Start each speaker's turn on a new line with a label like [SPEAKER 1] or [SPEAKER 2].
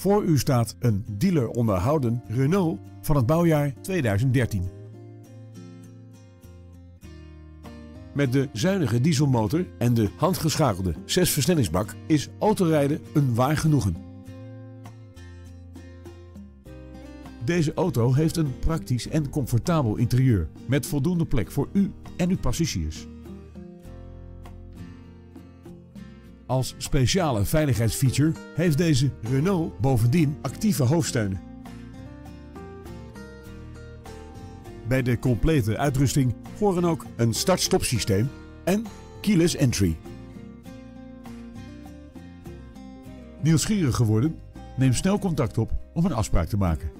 [SPEAKER 1] Voor u staat een dealer onderhouden Renault van het bouwjaar 2013. Met de zuinige dieselmotor en de handgeschakelde 6-versnellingsbak is autorijden een waar genoegen. Deze auto heeft een praktisch en comfortabel interieur met voldoende plek voor u en uw passagiers. Als speciale veiligheidsfeature heeft deze Renault bovendien actieve hoofdsteunen. Bij de complete uitrusting horen ook een start-stop systeem en keyless entry. Nieuwsgierig geworden? Neem snel contact op om een afspraak te maken.